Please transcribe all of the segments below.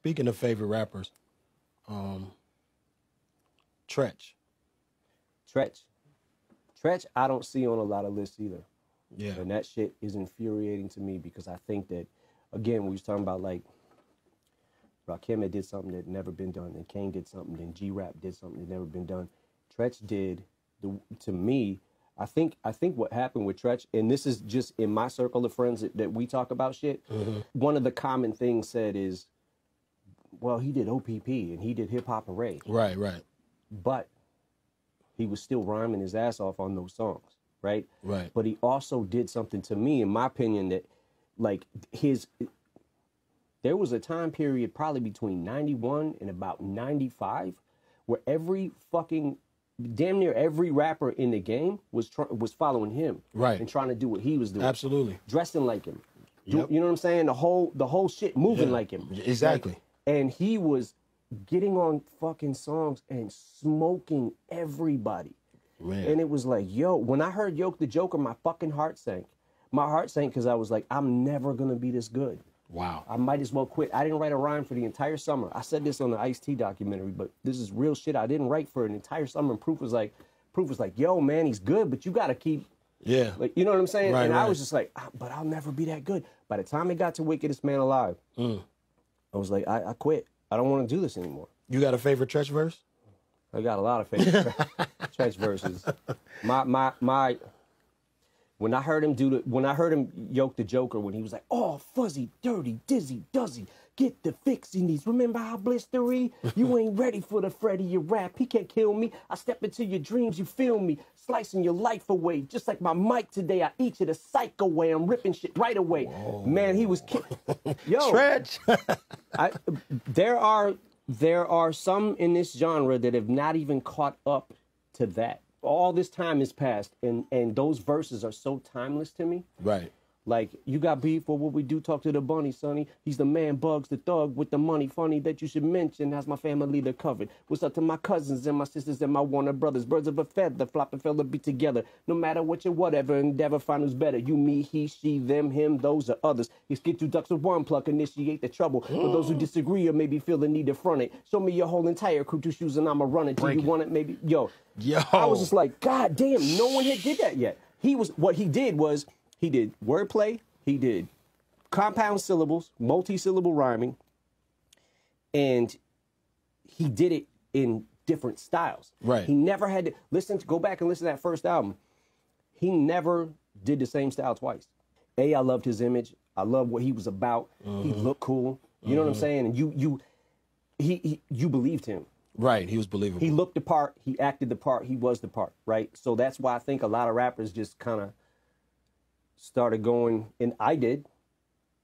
Speaking of favorite rappers, um, Treach. Tretch. Treach, I don't see on a lot of lists either. Yeah. And that shit is infuriating to me because I think that, again, we was talking about like Rakim had did something that never been done, and Kane did something, and G Rap did something that never been done. Treach did the to me. I think I think what happened with Treach, and this is just in my circle of friends that, that we talk about shit. One of the common things said is, well, he did OPP and he did Hip Hop Hooray, Right, right, but he was still rhyming his ass off on those songs, right? right. but he also did something to me in my opinion that like his there was a time period probably between 91 and about 95 where every fucking damn near every rapper in the game was try- was following him Right. and trying to do what he was doing Absolutely. dressing like him Do- Yep. you know what i'm saying the whole the whole shit moving Yeah. like him Exactly. And he was getting on fucking songs and smoking everybody Man. and it was like, yo, when I heard Yoke the Joker, my fucking heart sank. My heart sank because I was like, I'm never gonna be this good. wow. I might as well quit. I didn't write a rhyme for the entire summer. I said this on the Ice T documentary, but this is real shit. I didn't write for an entire summer. And proof was like, proof was like, yo, man, he's good, but you gotta keep Yeah. like, you know what I'm saying? Right, and I was just like, "Ah, but I'll never be that good. By the time it got to Wickedest Man Alive, Mm. I was like, I, I quit. I don't want to do this anymore. you got a favorite Treach verse? I got a lot of favorite Treach verses. My my my. When I heard him do the, when I heard him yoke the Joker, when he was like, "Oh, fuzzy, dirty, dizzy, duzzy, get the fix he needs." Remember how blistery? You ain't ready for the Freddy you rap. He can't kill me. I step into your dreams, you feel me, slicing your life away, just like my mic today. I eat you the psycho way. I'm ripping shit right away. Man, he was ki- yo. Treach. I, there are there are some in this genre that have not even caught up to that. All this time has passed, and and those verses are so timeless to me. right. Like you got beef for what we do. Talk to the bunny, sonny. He's the man, bugs the thug with the money. Funny that you should mention. Has my family they're covered. What's up to my cousins and my sisters and my Warner brothers? Birds of a feather, flop and fella be together. No matter what you whatever endeavor, find who's better. You, me, he, she, them, him. Those are others. You skip two ducks with one pluck. Initiate the trouble. For those who mm. disagree or maybe feel the need to front it. Show me your whole entire crew, two shoes, and I'ma run it. Do you it. want it? Maybe yo. Yo. I was just like, God damn, no one had did that yet. He was what he did was he did wordplay, he did compound syllables, multi-syllable rhyming, and he did it in different styles. Right. He never had to listen to go back and listen to that first album. He never did the same style twice. A, I loved his image. I loved what he was about. He mm-hmm. looked cool. You know what I'm mm-hmm. saying? And you you he, he you believed him. Right. He was believable. He looked the part, he acted the part, he was the part, right? So that's why I think a lot of rappers just kind of started going, and I did,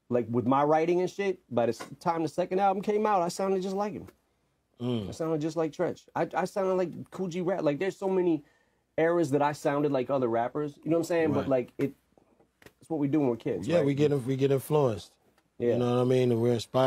like with my writing and shit. By the time the second album came out, I sounded just like him. Mm. I sounded just like Treach. I, I sounded like Kool G Rap. Like there's so many eras that I sounded like other rappers. You know what I'm saying? But like it, it's what we do when we're kids. yeah, right? we get we get influenced. Yeah. You know what I mean? And we're inspired.